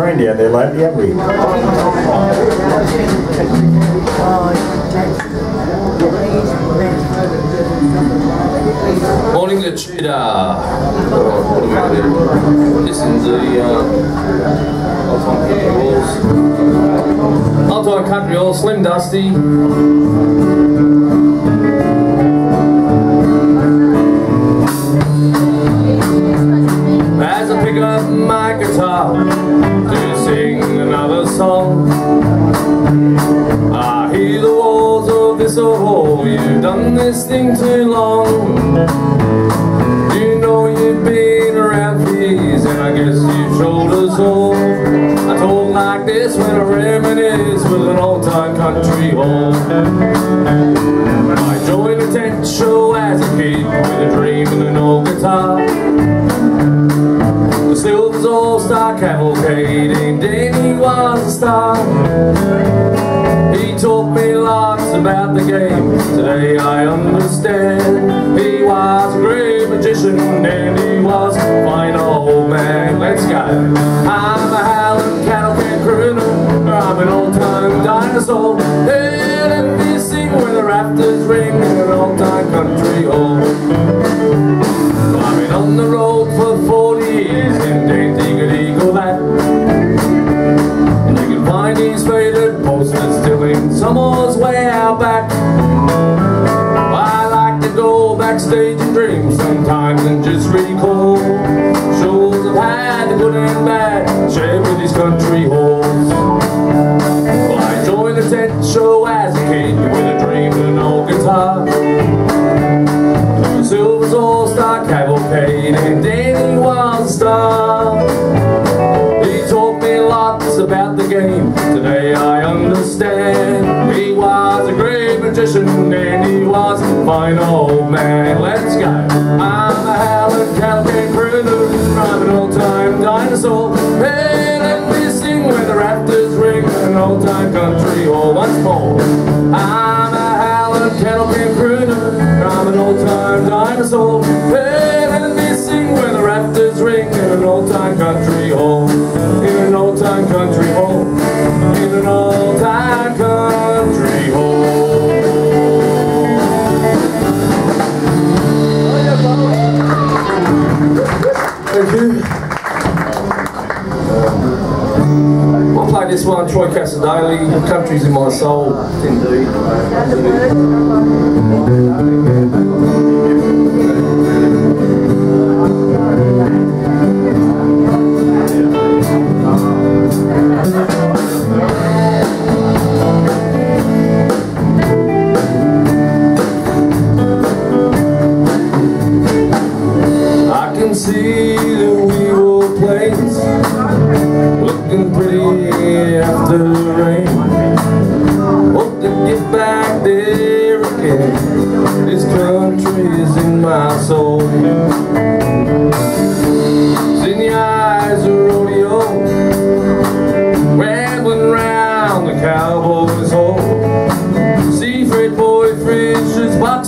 train down there lately, have we? Morning we going? This is the uh, Country Hall, Slim Dusty. Of this old hall. You've done this thing too long. You know you've been around for years, and I guess you've showed us all. I talk like this when I reminisce with an old-time country hall. I joined a tent show as a kid with a dream and an old guitar. The Silver's All-Star Cavalcade and Danny was a about the game. Today I understand He was a great magician and he was a fine old man. Let's go! I'm a Howland cattleman crooner I'm an old-time dinosaur. Hey, let me sing when the rafters fine old man. Let's go. I'm a Howland Cavalcade crooner, I'm an old-time dinosaur. Hey, let me sing when the rafters ring, an old-time country hall once more. I'm a Howland Cavalcade crooner, I'm an old-time dinosaur. This one, Troy Cassar-Daley, Country's in My Soul, indeed.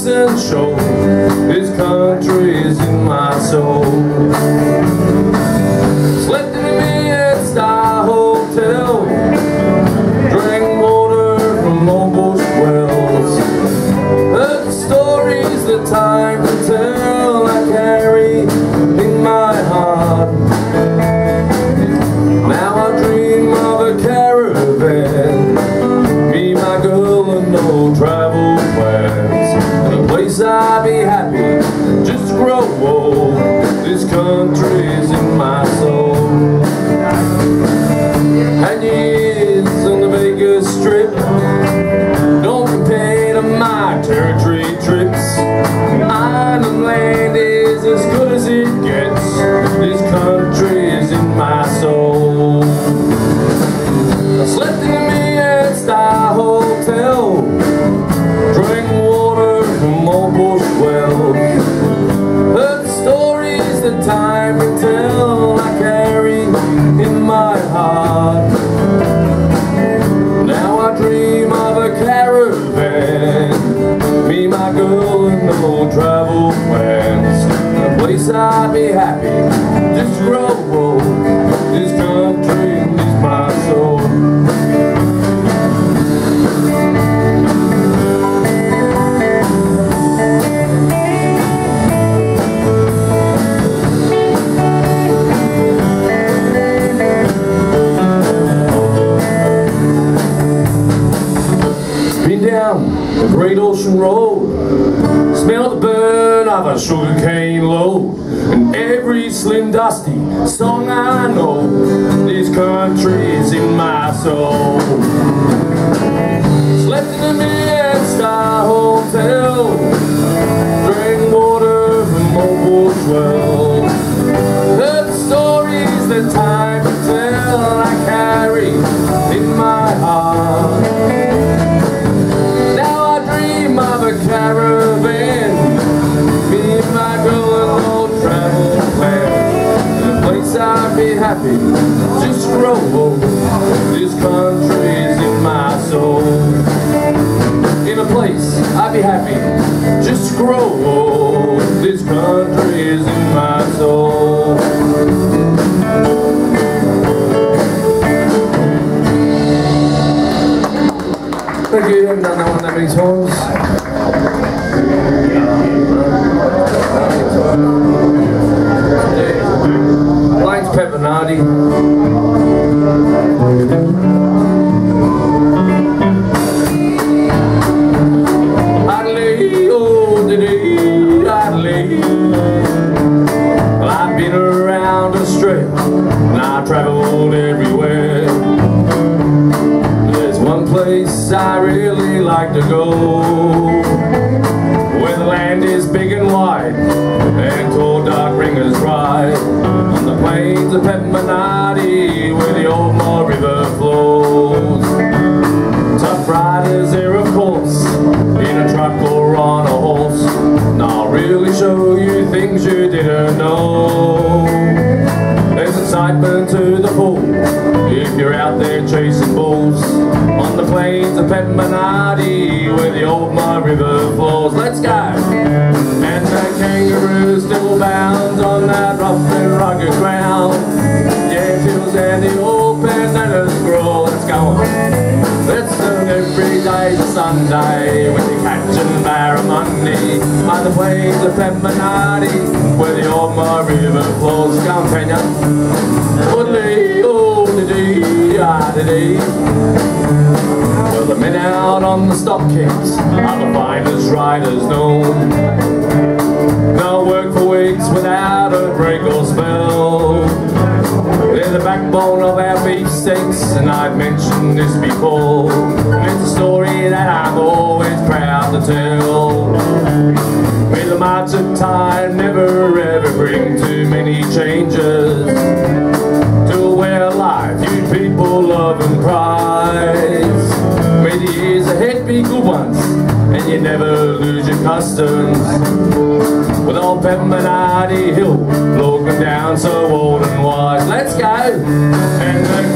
and show. I be happy just to grow old? This country's in my soul. And years on the Vegas Strip don't pay to my territory trips. Island land is as good as it gets. Great Ocean Road. Smell the burn of a sugarcane load. And every slim dusty song I know, this country is in my soul. Slept in the mid-star hotel, drank happy, just grow old. This country's in my soul. In a place I'd be happy, just grow old. This country's in my soul. Thank you, haven't done that that place I really like to go. Where the land is big and wide And tall dark ringers ride On the plains of Peppiminarti Where the old Moore River flows. Tough riders there of course In a truck or on a horse. And I'll really show you things you didn't know. There's excitement to the full If you're out there chasing bulls On the plains of Peppiminarti Where the old Moore River flows Let's go! And the kangaroo still bounds On that rough and rugged ground. Yeah, hills and the old bananas grow Let's go! Let's learn every day's a Sunday When you're catching barramundi By the plains of Peppiminarti Where the old Moore River flows Come on, Kenya. Woodley, oh, dee ah, Well, the men out on the stock Are the finest riders known They'll work for weeks without a break or spell they're the backbone of our beefsteaks, and I've mentioned this before. And it's a story that I'm always proud to tell. May the march of time never ever bring too many changes to of life ones, and you never lose your customs. With old Peppiminarti Hill broken down so old and wise. Let's go!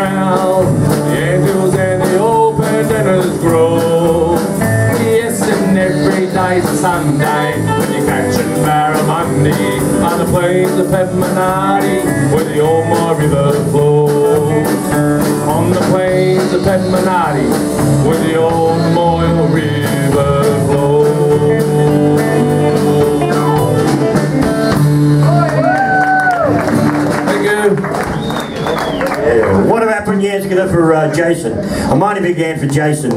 Ground. The angels and the open bananas grow. Yes, and every day's a Sunday when you're catching barramundi by the plains of Peppiminarti where the Moore River flows. On the plains of Peppiminarti Jason? A mighty big hand for Jason.